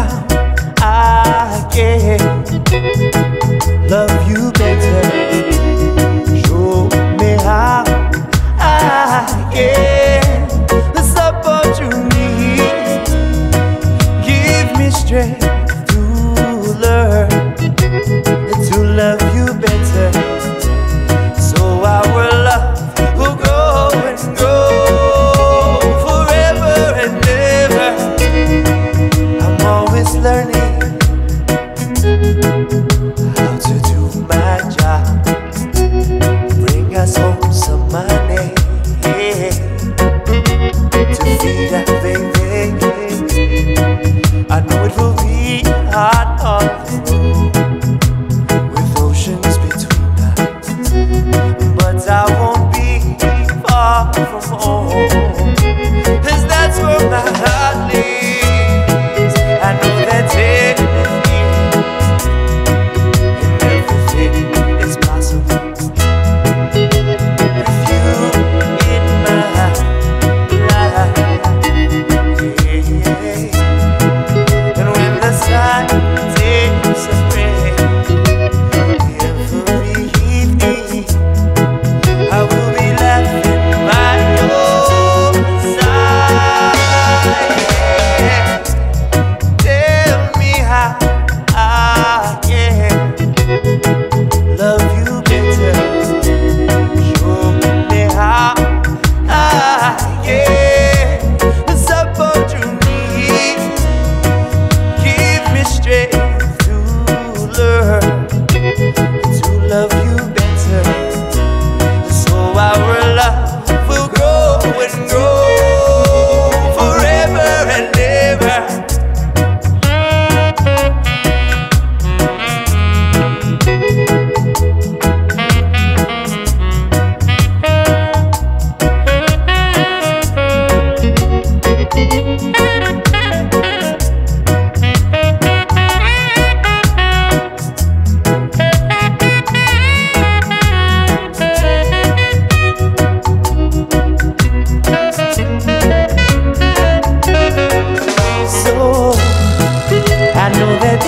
ya I know it will be hard on its own with oceans between us, but I won't be far from home.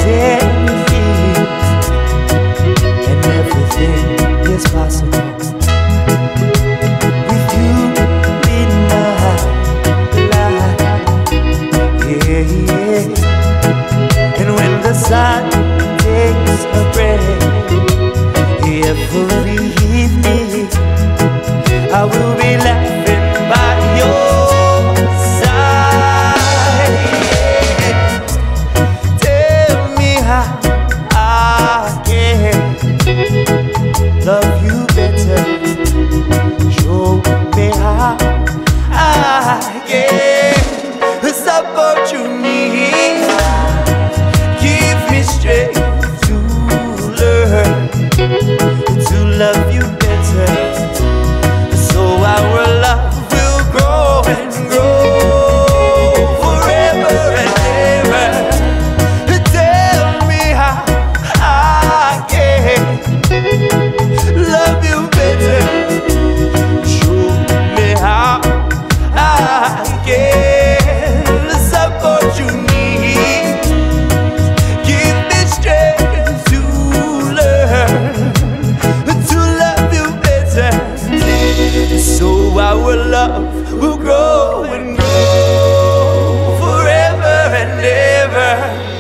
ser. again This opportunity Give me strength to learn To love you better. So our love will grow and grow Forever and ever. Tell me how I can. there.